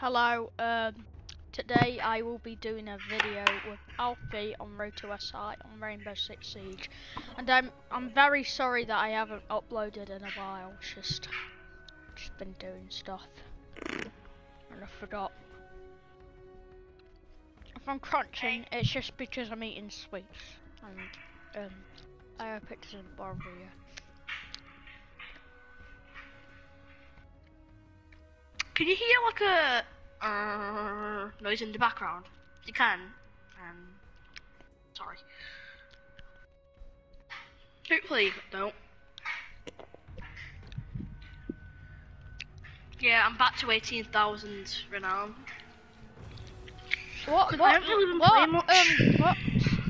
Hello, um, today I will be doing a video with Alfie on Road to SI on Rainbow Six Siege. And I'm, I'm very sorry that I haven't uploaded in a while, it's just, just been doing stuff. And I forgot. If I'm crunching, it's just because I'm eating sweets. And, um, I hope it doesn't bother you. Can you hear like a uh, noise in the background? You can. Um, sorry. Hopefully don't. Yeah, I'm back to 18,000 renown. What, I what, haven't really what, um, what's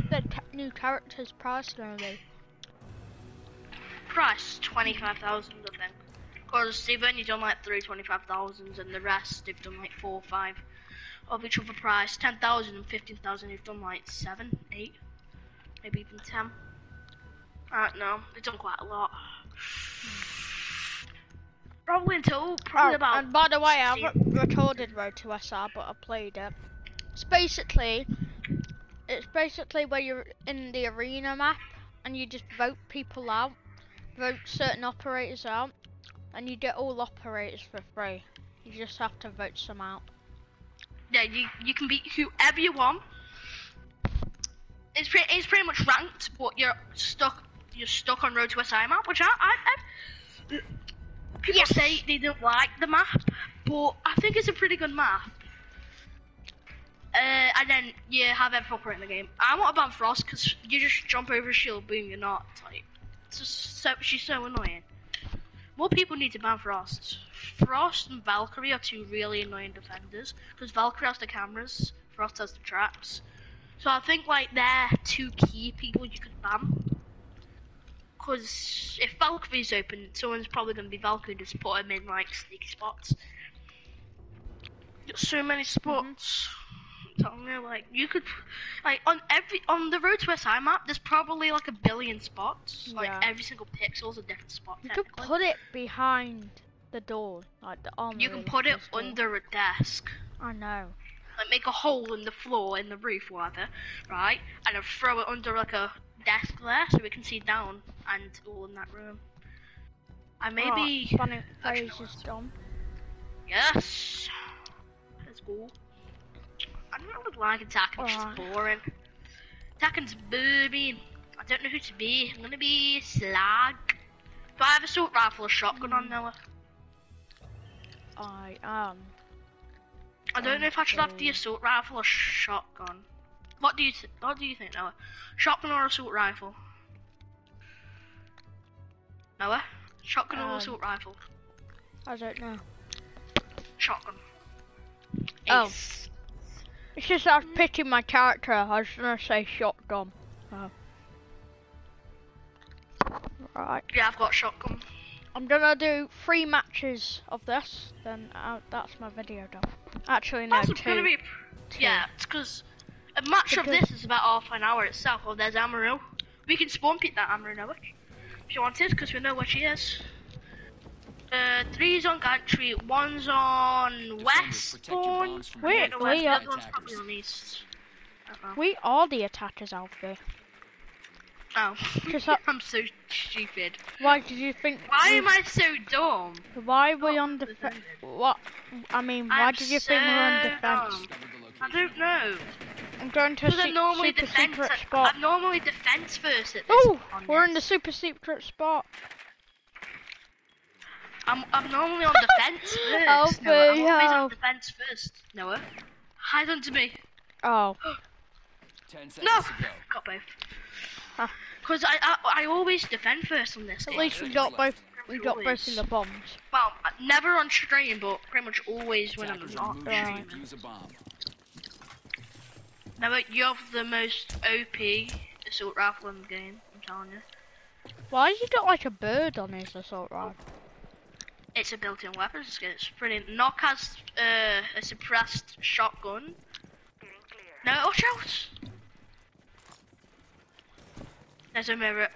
the new character's price gonna be? Price 25,000 I think. Because they've only done like three 25,000s and the rest they've done like four or five of each other price. 10,000 and 15,000 they've done like seven, eight, maybe even 10. I don't know, they've done quite a lot. Probably until, probably Oh, about. and by the way, I haven't recorded Road to SR, but I played it. It's basically, it's basically where you're in the arena map and you just vote people out, vote certain operators out, and you get all operators for free. You just have to vote some out. Yeah, you you can beat whoever you want. It's pretty it's pretty much ranked, but you're stuck you're stuck on Road to SI map, which I I, I people Yes. say they don't like the map, but I think it's a pretty good map. Uh, and then you have every operator in the game. I want to ban Frost because you just jump over a shield, boom, you're not. Like, it's just so she's so annoying. More people need to ban Frost. Frost and Valkyrie are two really annoying defenders because Valkyrie has the cameras, Frost has the traps. So I think like they're two key people you could ban. Because if Valkyrie's open, someone's probably going to be Valkyrie and just put him in like sneaky spots. Got so many mm-hmm. spots. I'm telling like you could, like on every on the road to SI map, there's probably like a billion spots. Like Yeah. every single pixel's a different spot. You could put it behind the door, like the armory. You can put it door. under a desk. I know. Like make a hole in the floor, in the roof, rather, right? And then throw it under like a desk there so we can see down and all in that room. And maybe Oh, Sonic Actually, Phase no, is done. yes. Let's go. I don't really like just Alright. boring. Attacking's boring. I don't know who to be. I'm gonna be slag. Do I have a assault rifle or shotgun on Noah? I am. I don't know if I should have the assault rifle or shotgun. What do you th- What do you think, Noah? Shotgun or assault rifle? Noah, shotgun or Um, assault rifle? I don't know. Shotgun. Oh. It's just I was picking my character. I was gonna say shotgun. Oh. Right. Yeah, I've got shotgun. I'm gonna do three matches of this. Then uh, that's my video done. Actually, no, That's two. gonna be. two. Yeah, it's because a match of this is about half an hour itself. Oh, there's Amaru. We can spawn pick that Amaru, Noah, if you wanted, because we know where she is. Uh, three's on gantry, one's on west protect your spawn. bombs from Wait, I don't know where we the are- other one's probably on east. I don't. We are the attackers, Alfie. Oh, Just that- I'm so stupid. Why did you think? Why we- am I so dumb? Why are we on defense? What? I mean, why I'm did you think we were on defense? dumb. I don't know. I'm going to a Because I'm se- normally super defense. secret spot. I'm normally defense first at this. Oh, on we're in the super secret spot. I'm I'm normally on defense first. Alfie, Noah. I'm always on help. defense first. Noah, hide under me. Oh, Ten No, seconds to go. got both. Because I, I I always defend first on this at game. least we got both. We got both in the bombs. Well, uh, never on stream, but pretty much always when I'm Attackers not remove Right. streaming. and use a bomb. Noah, you have the most OP assault rifle in the game. I'm telling you. Why has he got like a bird on his assault rifle? It's a built-in weapons skin. It's brilliant. Nøkk has uh, a suppressed shotgun. No, watch out! There's a mirror.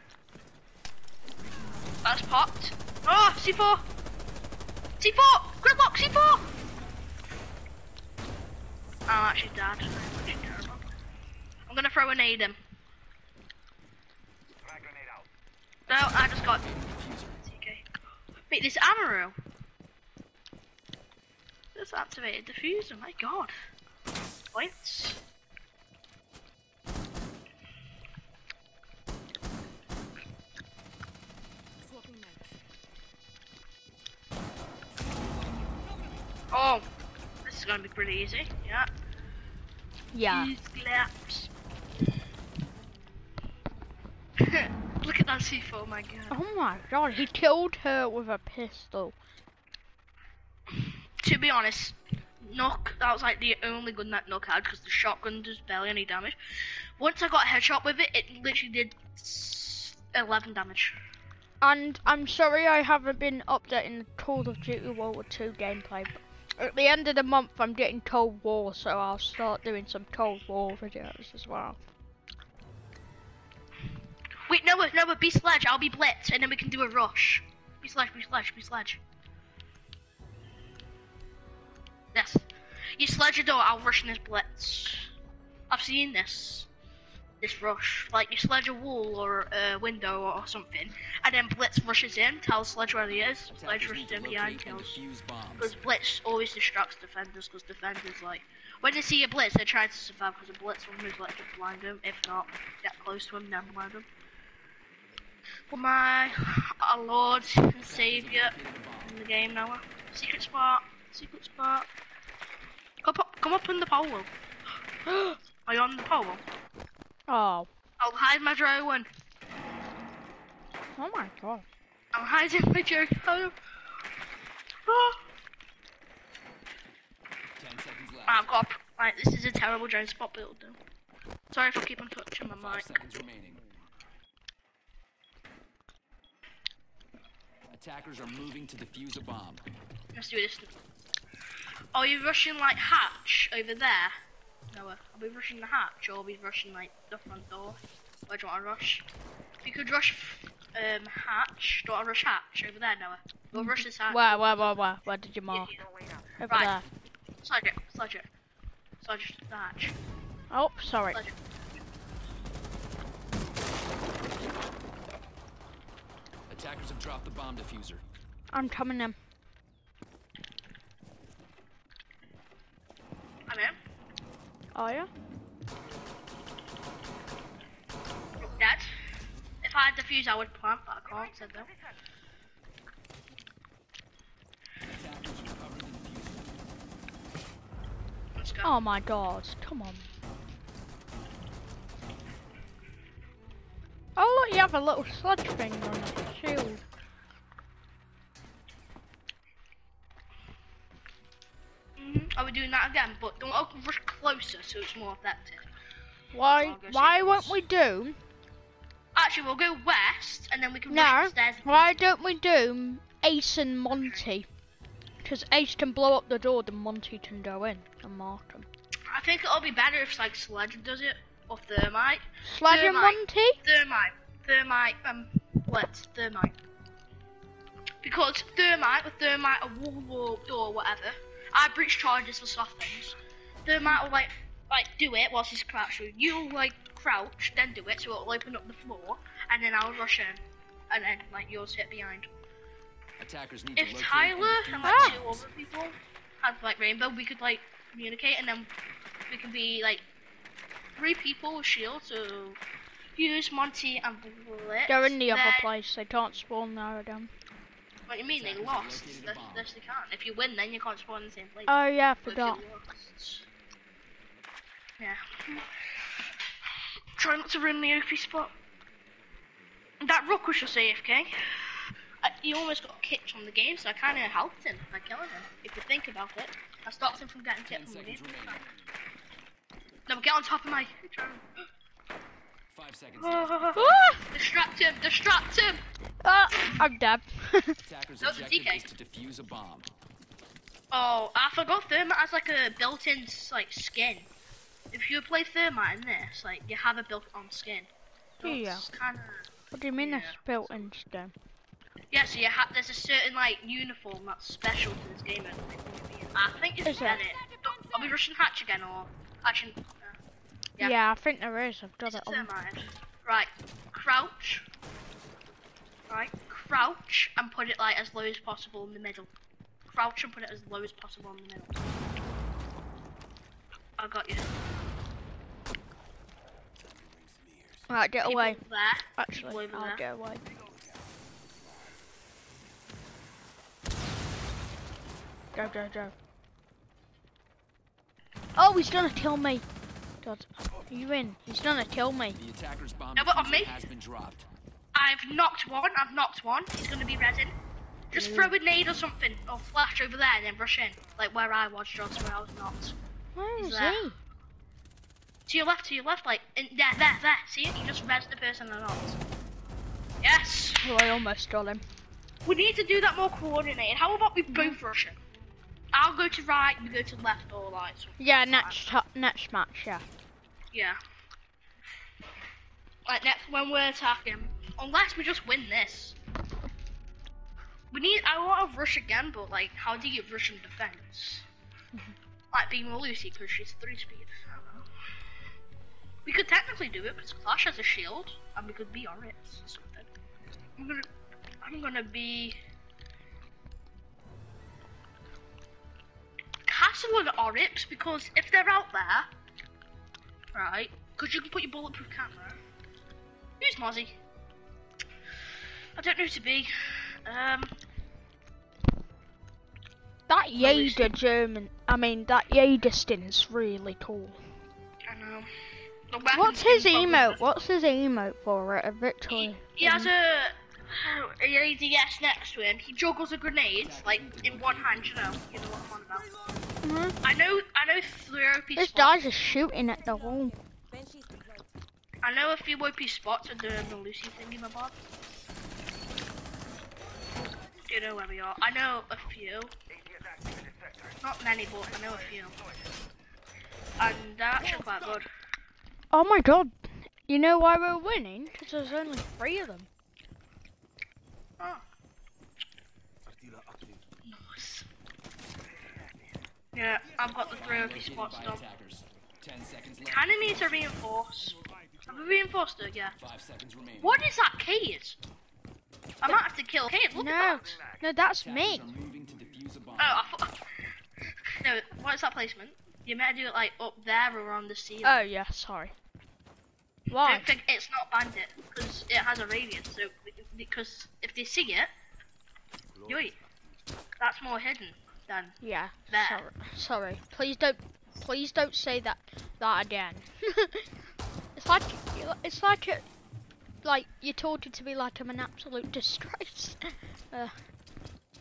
That's popped. Oh, C4! C4! Gridlock, C4! I'm actually dead. I'm actually terrible. I'm gonna throw a nade in. No, I just got. Wait, this ammo. This activated diffuser, oh my god. Points. Oh, this is gonna be pretty easy. Yeah. Yeah. Glaps. C4, my god. Oh my god, he killed her with a pistol. To be honest, Nøkk, that was like the only gun that Nøkk had because the shotgun does barely any damage. Once I got a headshot with it, it literally did 11 damage. And I'm sorry I haven't been updating the Call of Duty World War II gameplay. But at the end of the month, I'm getting Cold War, so I'll start doing some Cold War videos as well. Wait, no Noah, be sledge, I'll be blitz, and then we can do a rush. Be sledge, be sledge, be sledge. Yes. You sledge a door, I'll rush in this blitz. I've seen this. This rush. Like, you sledge a wall or a window or something, and then blitz rushes in, tells sledge where he is, sledge rushes in behind, kills. Because Blitz always distracts defenders, because defenders, like, when they see a Blitz, they try to survive, because a Blitz will move, like, likely blind them. If not, get close to him, then blind them. For my our Lord and Saviour located a bomb. in the game now. Secret spot, secret spot. Come up, come up on the pole. Are you on the pole? Oh. I'll hide my drone. Oh my god. I'm hiding my drone. Oh. Ten. I've got, like, this is a terrible drone spot building. Sorry if I keep on touching my Five mic. seconds remaining. Attackers are moving to defuse a bomb. Let's do this. Are you rushing like hatch over there? No, uh, are we rushing the hatch or are we rushing like the front door? Where do you want to rush? If you could rush um hatch, do you want to rush hatch over there, Noah? We'll rush this hatch. Where, where, where, where? Where did you mark? Over Right. there. Slide it, slide it. Slide it the hatch. Oh, sorry. Slide it. Attackers have dropped the bomb diffuser. I'm coming in. I'm in. Oh, Are you? Dead. If I had the fuse, I would plant, but I can't, so no. Attackers recovered the diffuser. Let's go. Oh my god. Come on. You have a little sludge thing on the shield. Mm-hmm. Are we doing that again? But don't rush closer so it's more effective. Why? Why won't we do? Actually, we'll go west and then we can No. Why don't we do Ace and Monty? Because Ace can blow up the door, then Monty can go in and mark him. I think it'll be better if like Sledge does it or Thermite. Slide and Monty? Thermite, Thermite, um, let's Thermite. Because Thermite with Thermite, a wall or door, whatever. I breach charges for soft things. Thermite will like like do it whilst he's crouched. You'll like crouch, then do it, so it'll open up the floor, and then I'll rush in, and then like yours hit behind. Attackers need to If Tyler and like two other people had like Rainbow, we could like communicate, and then we could be like three people with shield. So use Monty and Blitz. Go in the other place. They can't spawn there again. What do you mean they lost? located a Yes, they can't. If you win, then you can't spawn in the same place. Oh yeah, I But forgot. Yeah. Try not to ruin the OP spot. That Rook was just AFK. Uh, he almost got kicked from the game, so I kind of helped him by killing him. If you think about it, I stopped him from getting Ten kicked from the game. seconds remaining. No, get on top of my. Five seconds left. Ah! distract him! Distract him! Ah, I'm dead. Attackers That was a objective is to defuse a bomb. Oh, I forgot Thermite has like a built-in like skin. If you play Thermite in this, like you have a built-on skin. So Yeah. it's kind of what do you mean Yeah. it's built in skin? yeah. So you have there's a certain like uniform that's special to this game. I think you Is get it? it. Don't, Are we rushing hatch again or actually? uh, Yeah. Yeah. I think there is. I've got it on. Right, crouch. Right, crouch and put it like as low as possible in the middle. Crouch and put it as low as possible in the middle. I got you. Right, get People away. There. Actually, I'll there. get away. Go, go, go. Oh, he's gonna kill me. God, you in? He's gonna kill me. The attacker's bomb No, but on me. has been dropped. I've knocked one. I've knocked one. He's gonna be resin. Just throw a nade or something, or flash over there, and then rush in, like where I was, just where I was not. Where He's is there. he? To your left, to your left, like in there, there, there. See it? You just res the person and not. Yes. Oh, I almost got him. We need to do that more coordinated. How about we both rush it? I'll go to right, you go to left, or like. something. Yeah, next to- next match, yeah. Yeah. Like next when we're attacking, unless we just win this. We need. I want to rush again, but like, how do you rush in defense? Mm-hmm. like being with Lucy because she's three speed. I don't know. We could technically do it because Clash has a shield, and we could be on it or something. I'm gonna. I'm gonna be. And Oryx because if they're out there, right? Because you can put your bulletproof camera. Who's Mozzie? I don't know who to be. Um, That. Jaeger German, I mean, that Jaeger stin's really cool. I know. What's his emote? What's his emote for it? A He, victory. he has a, a ADS next to him. He juggles a grenade like in one hand. You know, you know what I'm on about. Mhm. I know. I know three OP This spots. guy's just shooting at the wall. I know a few OP spots at the, the Lucy thingy, my bob. Do you know where we are? I know a few. Not many, but I know a few. And they're actually quite good. Oh my god. You know why we're winning? Because there's only three of them. Oh. Nice. Yeah, I've got the three OP Located spots done. attackers. Ten seconds left. Kinda need to reinforce. Have we reinforced it? Yeah. Five seconds remaining. What is that, Kate? I might have to kill Kate. Look No, at that. no, that's me. are moving to defuse a bomb. Oh, I thought. No, what is that placement? You meant to do it like up there or on the ceiling. Oh yeah, sorry. I Why? don't think it's not bandit because it has a radius. So because if they see it, yoi, that's more hidden Yeah. There. Sorry. Sorry. Please don't. Please don't say that that again. it's like it's like it, like you're talking to me like I'm an absolute disgrace. uh,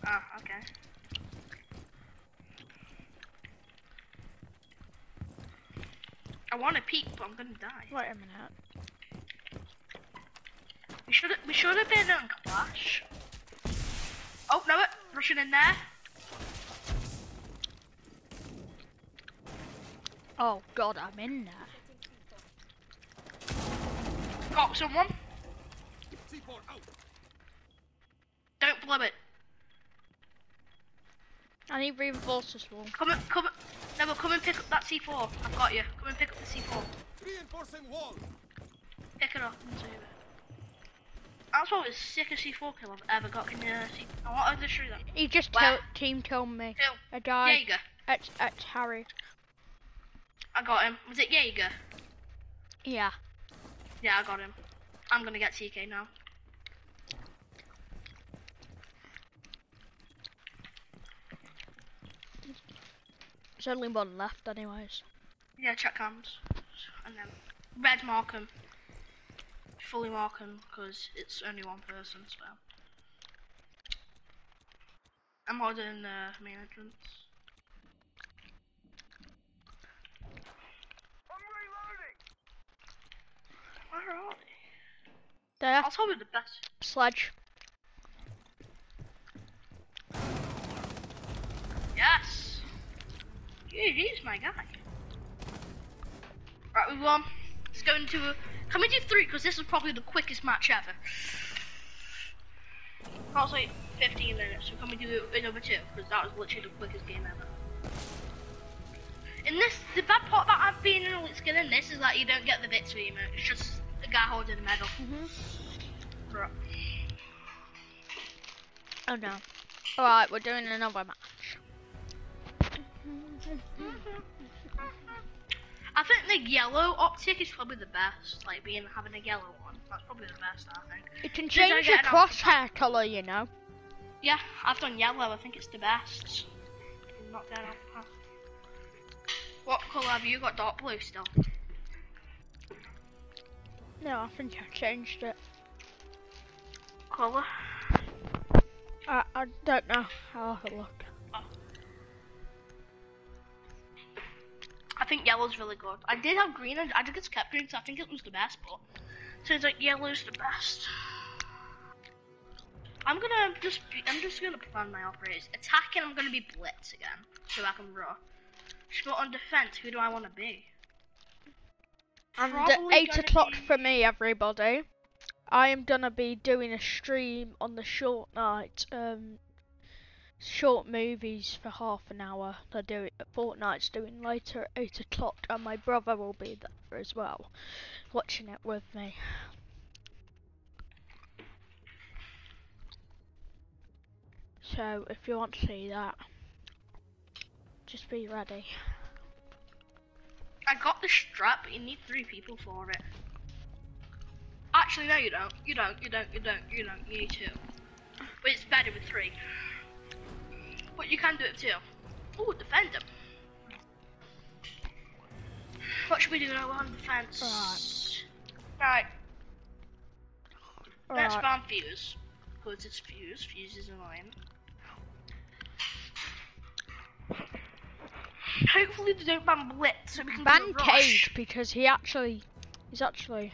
ah okay. I want to peek, but I'm gonna die. wait a minute. We should we should have been on Clash. Oh no! It rushing in there. Oh God, I'm in there. Got someone. Don't blow it. I need reinforcements wall. Come and come. and- No, but come and pick up that C4. I've got you. Come and pick up the C4. Reinforcing wall. Pick it up and save it. That's what was sickest C4 kill I've ever got. Can you see? Oh, I want to show that. He just kill, team killed me. Kill. A guy Jaeger. at at Harry. I got him. Was it Jaeger? Yeah. Yeah, I got him. I'm gonna get TK now. There's only one left, anyways. Yeah, check cams. And then red mark him. Fully mark him because it's only one person, so. I'm holding uh, the main entrance. Where are they? There, I'll tell you the best. sledge. Yes! He's my guy. Right, we won. Let's go into a... Can we do three? Because this is probably the quickest match ever. That was like 15 minutes, so can we do another two? Because that was literally the quickest game ever. In this, the bad part about I've been in elite skin in this is that you don't get the victory emote. It's just a guy holding a medal. Mhm. Right. Oh no. Alright, we're doing another match. I think the yellow optic is probably the best. Like being having a yellow one, that's probably the best. I think. You can change your crosshair colour, you know. Yeah, I've done yellow. I think it's the best. Not that off. What colour have you got? Dark blue still. No, I think I changed it. Colour. I, I don't know. I'll have a look. I think yellow's really good. I did have green, and I just kept green, so I think it was the best. But turns out yellow's the best. I'm gonna just be, I'm just gonna plan my operators. Attacking, I'm gonna be blitz again, so I can rush. But on defense, who do I want to be? And at 8 o'clock be- for me, everybody. I am gonna be doing a stream on the short night, um, short movies for half an hour. They're doing Fortnite's doing later at 8 o'clock, and my brother will be there as well, watching it with me. So if you want to see that, just be ready. I got the strap, but you need three people for it. Actually, no, you don't. You don't. You don't. You don't. You don't. You need two. But it's better with three. But you can do it with two. Ooh, defend him. What should we do now on defense? Right. Let's Alright. ban fuse. Because it's fuse. Fuse is annoying. Hopefully they don't ban blitz so we can ban. Cage because he actually, he's actually.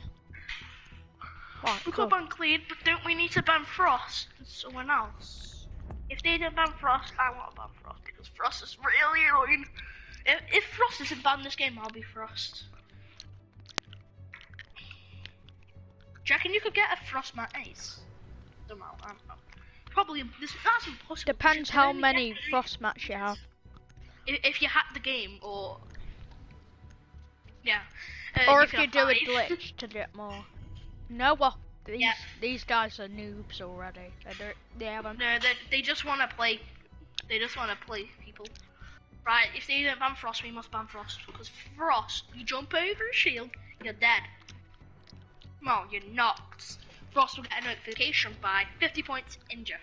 Right, We could ban Cleed, but don't we need to ban Frost and someone else? If they don't ban Frost, I want to ban Frost because Frost is really annoying. If, if Frost isn't banned this game, I'll be Frost. Do you reckon you could get a Frost Mat Ace? Don't know, I don't know. Probably, this, that's impossible. Depends how many frost mats you have. If, you hack the game, or... Yeah. Uh, or you if you do a glitch to get more. No, well, these Yeah. these guys are noobs already. They they haven't. No, they, they just want to play. They just want to play people. Right, if they don't ban Frost, we must ban Frost. Because Frost, you jump over a shield, you're dead. No, you're not. Frost will get a notification by 50 points injure.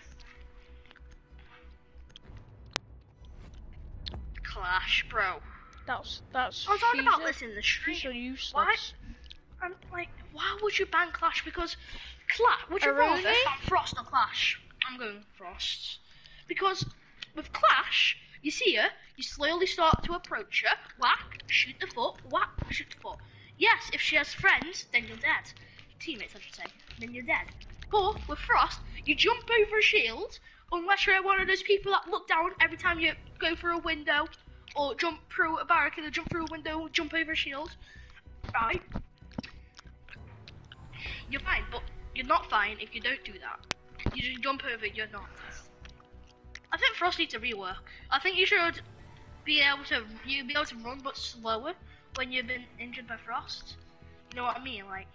Clash, bro. That's that's. I was on about a- this in the She's stream. a useless. Why? I'm like, why would you ban Clash? Because Clash, would you oh, rather Aruni? ban Frost or Clash? I'm going Frost. Because with Clash, you see her, you slowly start to approach her, whack, shoot the foot, whack, shoot the foot. Yes, if she has friends, then you're dead. Teammates, I should say, then you're dead. But with Frost, you jump over a shield, unless you're one of those people that look down every time you go through a window, or jump through a barricade, or jump through a window, jump over a shield. Right? You're fine, but you're not fine if you don't do that. You just jump over, you're not. I think Frost needs a rework. I think you should be able to you be able to run but slower when you've been injured by Frost. You know what I mean? Like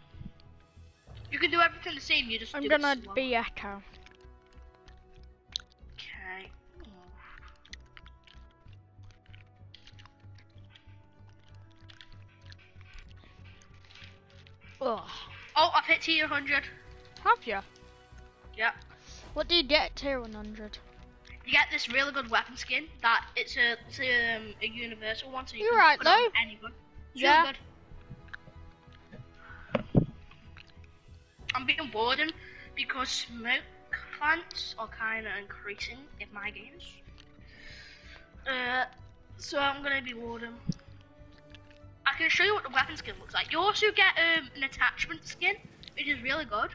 you can do everything the same. You just I'm gonna be Echo. Ugh. Oh, I've hit tier 100. Have you? Yeah. What do you get tier 100? You get this really good weapon skin. That it's a it's a, um, a universal one, so you You're can right, put though. any gun. It's Yeah. really good. I'm being warden because smoke plants are kind of increasing in my games. Uh, so I'm gonna be warden. I can show you what the weapon skin looks like. You also get um, an attachment skin, which is really good.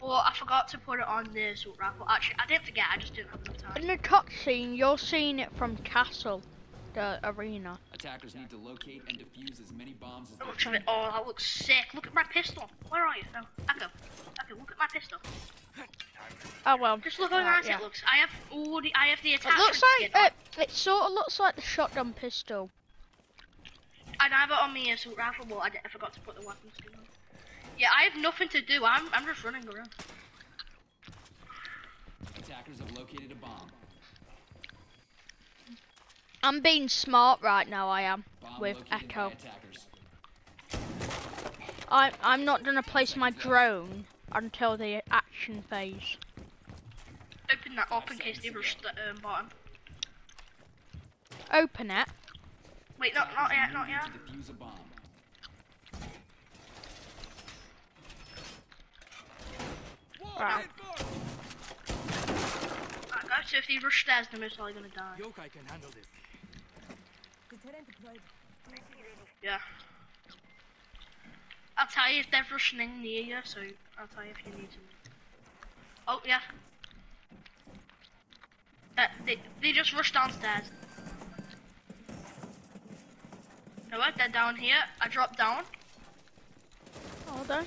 But I forgot to put it on the assault rifle. Actually, I didn't forget. I just didn't have enough time. In the cutscene, you're seeing it from Castle, the arena. Attackers need to locate and defuse as many bombs as That they looks a can. oh, that looks sick. Look at my pistol. Where are you? Oh, Echo. Echo, look at my pistol. Oh well. Just look how Right, nice yeah. it looks. I have all the, I have the attachment. It looks like skin. it. It sort of looks like the shotgun pistol. I have it on me assault rifle, but I forgot to put the weapon skin on. Yeah, I have nothing to do. I'm I'm just running around. Attackers have located a bomb. I'm being smart right now. I am Bomb with Echo. attackers. I I'm not gonna place my drone until the action phase. Open that up in case they rush the um, bottom. Open it. Wait, not not yet, not yet. Defuse a bomb. Right. Alright, guys, so if they rush stairs, they're most likely gonna die. Yokai can handle this. Yeah. I'll tell you if they're rushing in near you, so I'll tell you if you need to. Oh, yeah. Uh, they, they just rushed downstairs. You know what? They're down here. I dropped down. Hold on.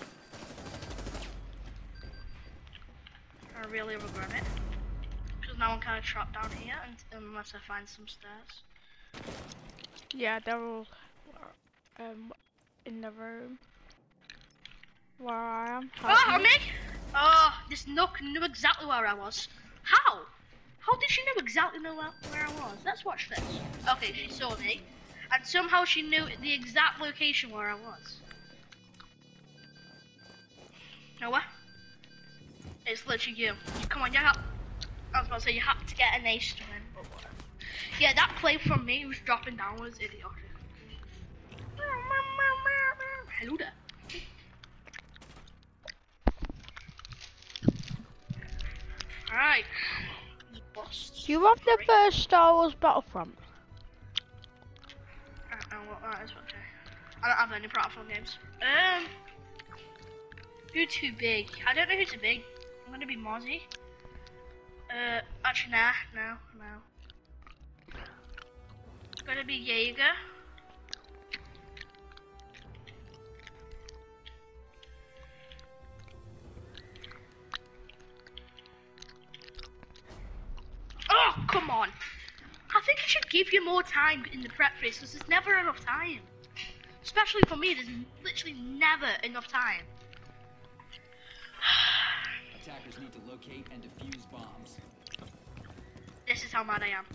I really regret it. Because now I'm kind of trapped down here un- unless I find some stairs. Yeah, they're all um in the room where I am. Oh, me! Oh, this Nøkk knew exactly where I was. How? How did she know exactly know where I was? Let's watch this. Okay, she saw me, and somehow she knew the exact location where I was. Know what? It's literally you. Come on, you have. I was about to say you have to get an ace to win, but whatever. Yeah, that play from me who's dropping down was idiotic. Hello there. Alright. You have the first Star Wars Battlefront? Know what that is, okay. I don't have any platform games. Um, who too big? I don't know who too big. I'm gonna be Mozzie. Uh, actually, nah, no, no. Gonna be Jaeger. Give you more time in the prep phase because there's never enough time. Especially for me, there's literally never enough time. Attackers need to locate and defuse bombs. This is how mad I am.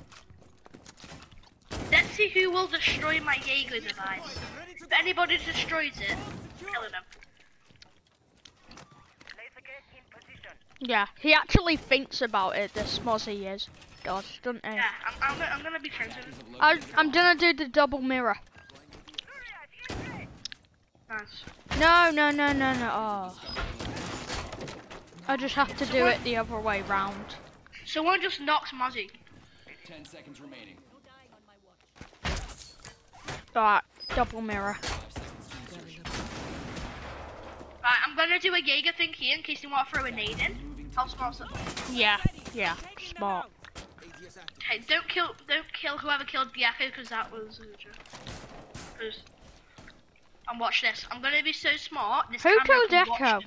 Let's see who will destroy my Jaeger device. If anybody destroys it, killing them. Yeah, he actually thinks about it. This Mozzie is, does, doesn't he? Yeah, I'm, I'm, gonna, I'm gonna be friends with him. I, I'm gonna do the double mirror. Nice. No, no, no, no, no. Oh. I just have to do it the other way round. Someone just knocks Mozzie. Ten seconds remaining. Right, double mirror. Five seconds to insertion. Right, I'm gonna do a Jaeger thing here in case you want to throw a nade in. How smart is that? Yeah, yeah, smart. Hey, don't kill, don't kill whoever killed the Echo because that was a and watch this. I'm gonna be so smart. This Who killed Echo?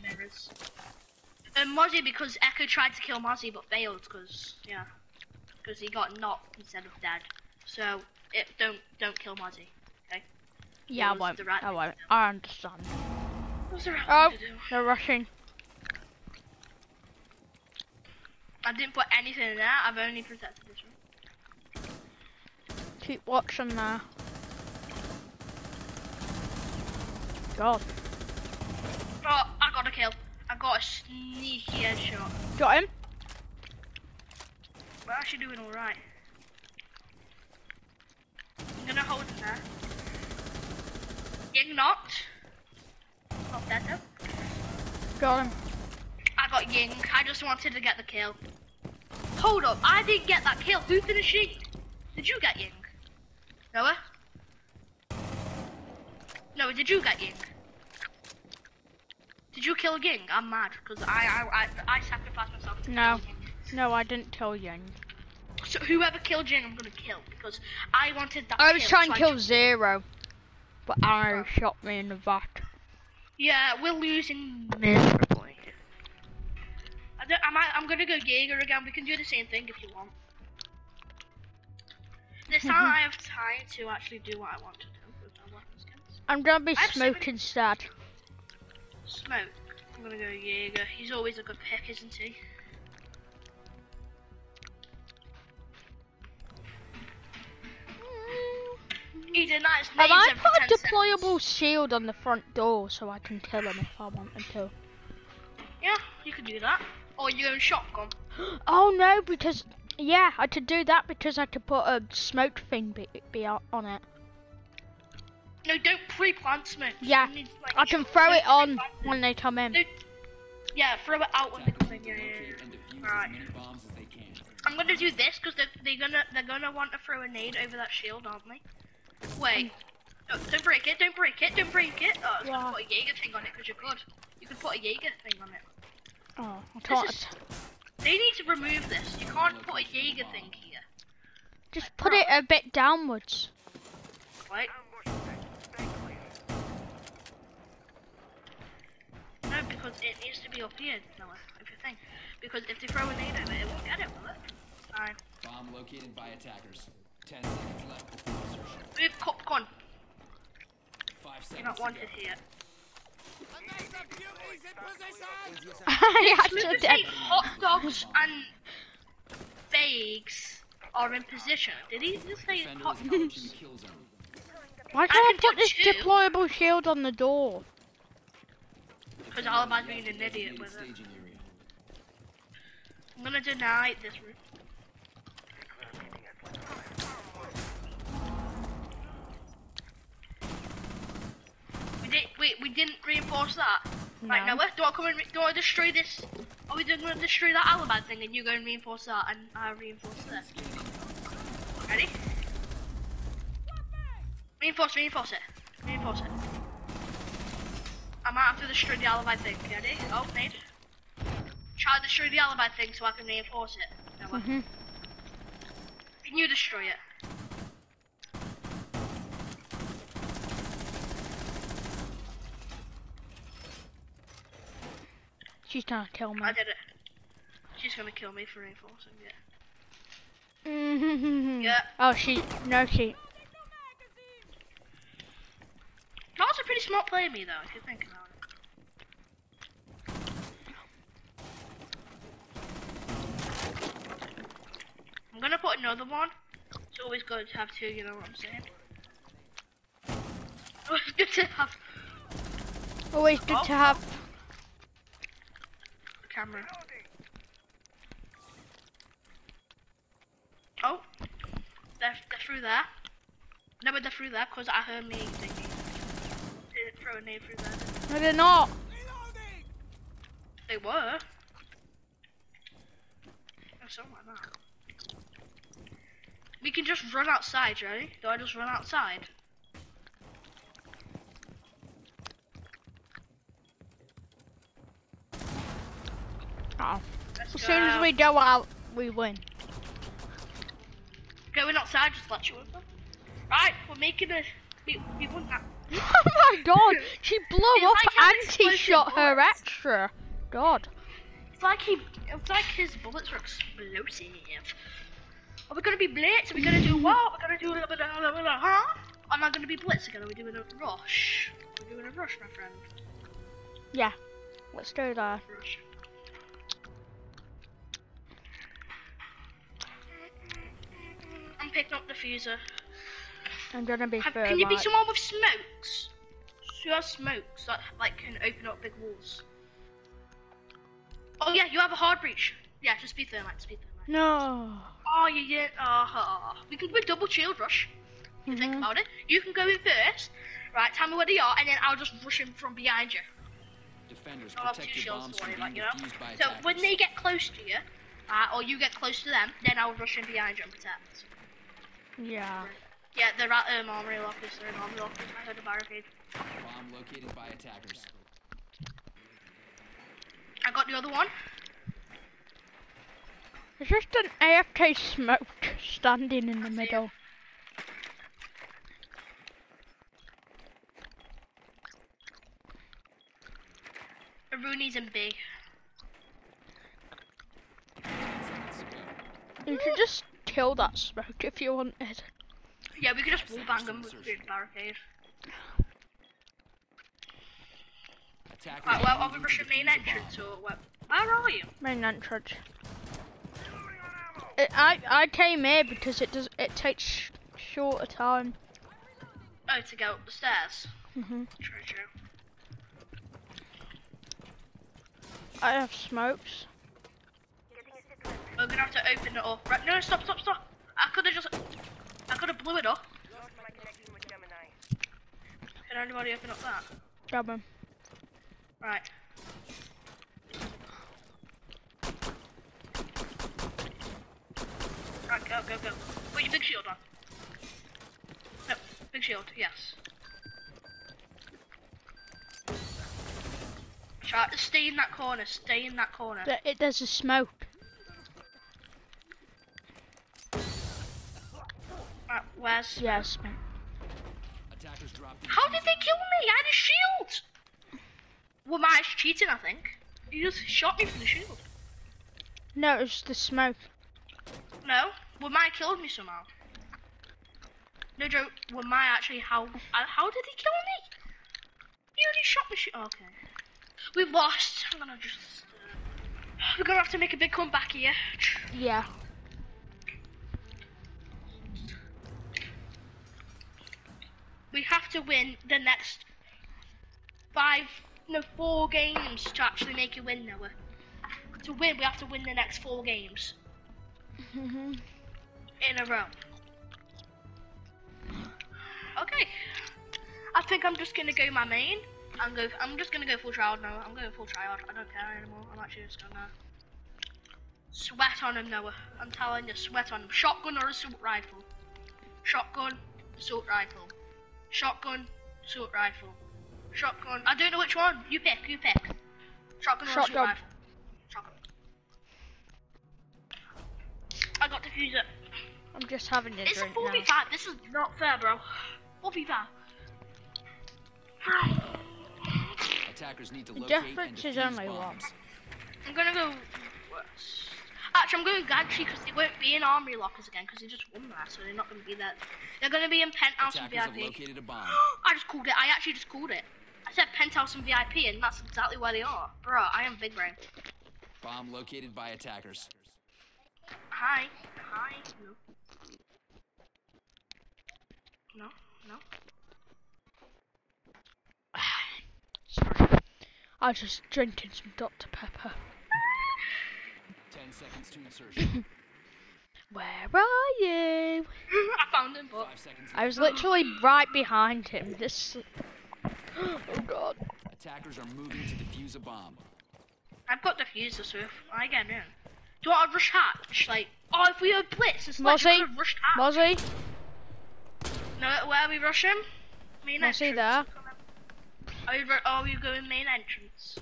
Um, Mozzie because Echo tried to kill Mozzie but failed because yeah, because he got knocked instead of dead. So it don't don't kill Mozzie. Okay. Yeah, I won't. right I won't. I understand. What's the right Oh, thing to do? they're rushing. I didn't put anything in there. I've only protected this one. Keep watching there. God, Oh, I got a kill. I got a sneaky headshot. got him. We're actually doing alright. I'm gonna hold him there. Getting knocked. Not dead though. Got him. I got Ying. I just wanted to get the kill. Hold up, I didn't get that kill. Who finished Ying? Did you get Ying? Noah? No, did you get Ying? Did you kill Ying? I'm mad because I, I I I sacrificed myself to No. No, I didn't tell Yang. So whoever killed Ying, I'm gonna kill because I wanted that. I was kill, trying to I kill Zero, but Arrow shot me in the back. Yeah, we're losing miserably. I don't, I might, I'm gonna go Jaeger again. We can do the same thing if you want. This time mm-hmm. I have time to actually do what I want to do with my skins. I'm gonna be have so instead. Smoke. I'm gonna go Jaeger. He's always a good pick, isn't he? He did nice Have I put 10 a seconds. deployable shield on the front door so I can kill him if I wanted to? Yeah, you could do that. Or you own shotgun. Oh no, because yeah, I could do that because I could put a smoke thing be, be on it. No, don't pre-plant smoke. Yeah, need, like, I can throw it on when they come in. No, Yeah, throw it out when they come in. Yeah, yeah, locate and defuse yeah. Right. as many bombs as they can. I'm gonna do this because they're, they're gonna they're gonna want to throw a nade over that shield, aren't they? Wait. Mm. No, don't break it, don't break it, don't break it. Oh, Yeah. gonna put a Jaeger thing on it because you're good. You can put a Jaeger thing on it. Oh, I can't. is- They need to remove this. You can't put a Jaeger thing here. Just put it a bit downwards. Right? No, because it needs to be up here, Noah, if you think. Because if they throw a nade over it, it won't get it, will it? Fine. Bomb located by attackers. Ten seconds left before insertion. Move popcorn. Five You're seconds not to wanted here. I had Look to at dead. say hot dogs and fags are in position. Did he just say Defender hot is dogs? kill zone. Why can't I can do put this two. deployable shield on the door? Because Alibi's being an idiot with it. I'm gonna deny this room. We did. Wait, we didn't reinforce that. Right, No. Noah, do I come and do I destroy this? Are we going to destroy that Alibi thing and you go and reinforce that and I reinforce this? Ready? Reinforce, reinforce it. Reinforce it. I might have to destroy the alibi thing. Ready? Oh, nade. Try to destroy the alibi thing so I can reinforce it. Noah. Mhm. Can you destroy it? She's trying to kill me. I did it. She's gonna kill me for reinforcing it. Mhm. Yeah. Oh, she. No, she. That was a pretty smart play of me though, if you think about it. I'm gonna put another one. It's always good to have two, you know what I'm saying? Always good to have Always good Oh. to have. Camera. Oh, they're, they're through there. No, but they're through there because I heard me thinking. Didn't throw a nade through there. No, they're not. They were. Or something like that. We can just run outside, Joey. Do I just run outside? Let's As soon as we go out, we win. going outside, just let you them. Right, we're making a. We, we won that. oh my god, she blew It's up like and he shot her extra. God. It's like he. It's like his bullets are explosive. Are we gonna be blitz? Are we gonna do what? We're gonna do a little bit of, a little bit huh? Am I gonna be blitz again? Are we doing a rush? We're doing a rush, my friend. Yeah. Let's do that. Rush. I'm up the fuser. I'm gonna be Have, fair. can you be someone with smokes? Who has smokes that like can open up big walls? Oh yeah, you have a hard breach. Yeah, just be thermite, just be thermite. No. Oh, you did. Oh, we can do a double shield rush. You think Mhm. about it. You can go in first. Right, tell me where they are, and then I'll just rush in from behind you. Defenders, I'll have two protect your shields bombs for from you, like, you know. So attackers. when they get close to you, uh, or you get close to them, then I'll rush in behind you and protect. Yeah. Yeah, they're at um, armory lockers. They're in armory lockers. I heard a barricade. Bomb located by attackers. I got the other one. It's just an AFK smoke standing in the middle. Aruni's in B. Ten seconds to go. You could just kill that smoke if you wanted. Yeah, we could just wall bang Seconds them with the barricade. Right, well, are we moving to rushing main defuse a bomb. entrance or what? Where are you? Main entrance. It, I I came here because it does it takes sh- shorter time. Oh, to go up the stairs. hmm True, true. I have smokes. We're gonna have to open it up. Right, no, stop, stop, stop. I could have just, I could have blew it up. Can anybody open up that? Grab him. Right. Right, go, go, go. Put your big shield on. No, big shield, yes. Try to stay in that corner, stay in that corner. There, it, there's a smoke. Right, where's... Yeah, smoke. Attackers dropped How did they kill me? I had a shield! Well, my cheating, I think. You just shot me from the shield. No, it was the smoke. No, well, mine killed me somehow. No joke, well, my actually, how, uh, how did he kill me? He only shot me, sh- okay. We've lost, I'm gonna just, uh, we're gonna have to make a big comeback here. Yeah. We have to win the next five, no, four games to actually make a win, Noah. To win, we have to win the next four games hmm in a row. Okay. I think I'm just gonna go my main. I'm go. I'm just gonna go full trial now. I'm going full trial. I don't care anymore. I'm actually just gonna sweat on him, Noah. I'm telling you, sweat on him. Shotgun or assault rifle. Shotgun, assault rifle. Shotgun, assault rifle. Shotgun. I don't know which one. You pick. You pick. Shotgun or assault rifle. Shotgun. I got defuser. I'm just having a It's a drink now. 4v5. This is not fair, bro. 4v5. Attackers need to The locate and difference is defuse only one. I'm gonna go. Actually, I'm going Gantry because they won't be in armory lockers again because they just won that, so they're not gonna be there. They're gonna be in penthouse and Attackers have VIP. located a bomb. I just called it. I actually just called it. I said penthouse and VIP, and that's exactly where they are. Bro, I am big brain. Bomb located by attackers. Hi. Hi. No. No. No. Sorry. I was just drinking some Dr. Pepper. Ten seconds to insertion. Where are you? I found him, but Five seconds. I was literally right behind him. This. Oh god. Attackers are moving to defuse a bomb. I've got defuser, so if I get in. Do you want to rush hatch? Like, oh, if we had blitz, it's like you Mozzie? could have rushed hatch. Mozzie? No, where are we rushing? Main Mozzie entrance. there. Are you, ru- are you going main entrance?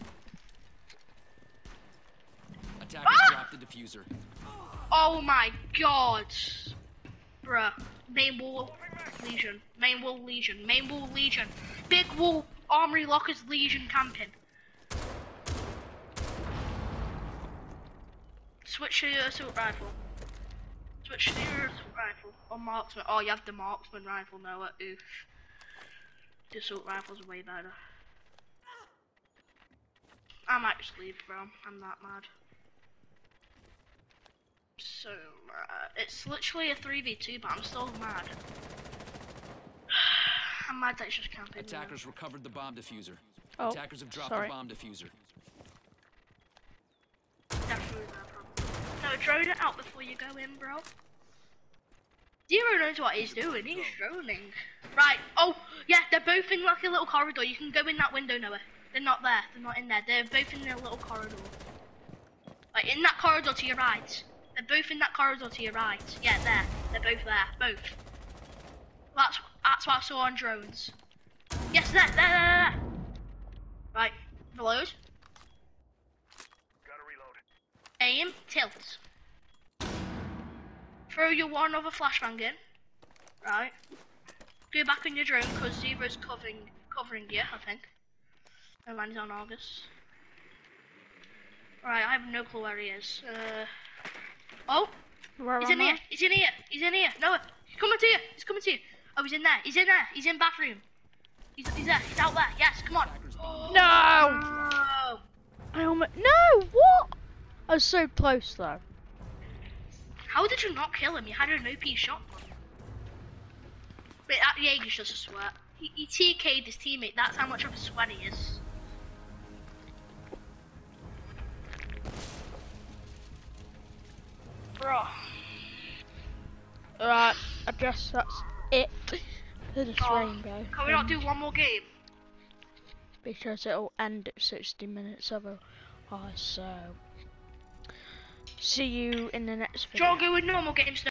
Ah! dropped the defuser. Oh my god. Bruh. Main wall Lesion. Main wall Lesion. Main wall Lesion. Big wall armory lockers Lesion camping. Switch to your assault rifle. Switch to your assault rifle. Or marksman. Oh, you have the marksman rifle now. Oof. The assault rifle's way better. I might just leave, bro. I'm that mad. So mad. It's literally a 3v2, but I'm still mad. I'm mad that it's just camping. now. Attackers recovered the bomb defuser. Oh, Attackers have dropped sorry. the bomb defuser. Definitely no problem. No, drone it out before you go in, bro. Zero knows what he's doing. He's droning. Right. Oh, yeah. They're both in like a little corridor. You can go in that window, Noah. They're not there. They're not in there. They're both in a little corridor. Like in that corridor to your right. They're both in that corridor to your right. Yeah, there. They're both there. Both. That's that's what I saw on drones. Yes, there, there, there, there. Right. Reload. Aim, tilt. Throw your one other flashbang in. Right. Go back on your drone because Zero's covering covering you, I think. And lands on August. Right, I have no clue where he is. Uh, oh, Where he's am in I? here. He's in here. He's in here. No, He's coming to you. He's coming to you. Oh, he's in there. He's in there. He's in bathroom. He's, he's there. He's out there. Yes, come on. No! Oh. I almost no. What? I was so close though. How did you not kill him? You had an OP shotgun. Wait, that Jaeger's just a sweat. He, he TK'd his teammate. That's how much of a sweat he is. Bro. Alright, I guess that's it for this Oh, rainbow. Can we not do one more game? because it'll end at 60 minutes otherwise. So, see you in the next Do you want to go with normal games